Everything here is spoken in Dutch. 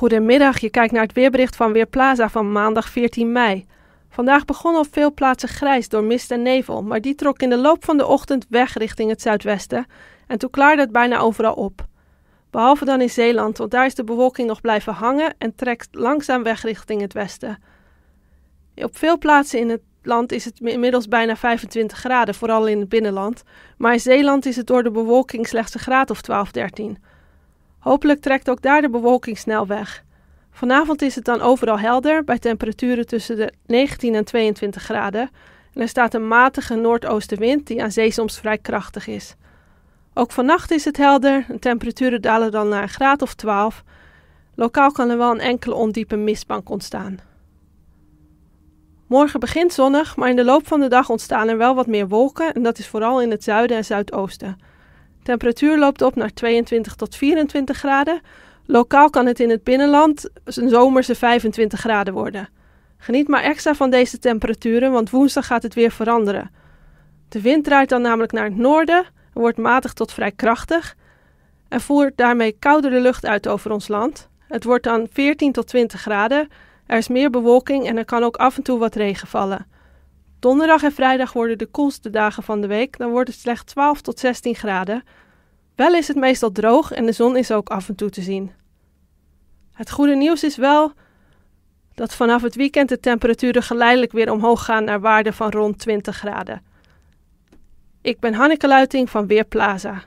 Goedemiddag, je kijkt naar het weerbericht van Weerplaza van maandag 14 mei. Vandaag begon op veel plaatsen grijs door mist en nevel, maar die trok in de loop van de ochtend weg richting het zuidwesten en toen klaarde het bijna overal op. Behalve dan in Zeeland, want daar is de bewolking nog blijven hangen en trekt langzaam weg richting het westen. Op veel plaatsen in het land is het inmiddels bijna 25 graden, vooral in het binnenland, maar in Zeeland is het door de bewolking slechts een graad of 12, 13. Hopelijk trekt ook daar de bewolking snel weg. Vanavond is het dan overal helder, bij temperaturen tussen de 19 en 22 graden. En er staat een matige noordoostenwind die aan zee soms vrij krachtig is. Ook vannacht is het helder, de temperaturen dalen dan naar een graad of 12. Lokaal kan er wel een enkele ondiepe mistbank ontstaan. Morgen begint zonnig, maar in de loop van de dag ontstaan er wel wat meer wolken en dat is vooral in het zuiden en zuidoosten. Temperatuur loopt op naar 22 tot 24 graden. Lokaal kan het in het binnenland een zomerse 25 graden worden. Geniet maar extra van deze temperaturen, want woensdag gaat het weer veranderen. De wind draait dan namelijk naar het noorden, wordt matig tot vrij krachtig en voert daarmee koudere lucht uit over ons land. Het wordt dan 14 tot 20 graden, er is meer bewolking en er kan ook af en toe wat regen vallen. Donderdag en vrijdag worden de koelste dagen van de week, dan wordt het slechts 12 tot 16 graden. Wel is het meestal droog en de zon is ook af en toe te zien. Het goede nieuws is wel dat vanaf het weekend de temperaturen geleidelijk weer omhoog gaan naar waarden van rond 20 graden. Ik ben Hanneke Luiting van Weerplaza.